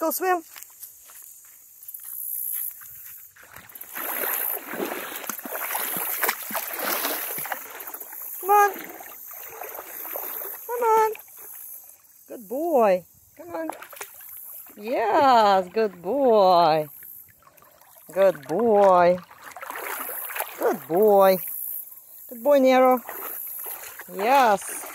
go swim. Come on. Come on. Good boy. Come on. Yes, good boy. Good boy. Good boy. Good boy, Nero. Yes.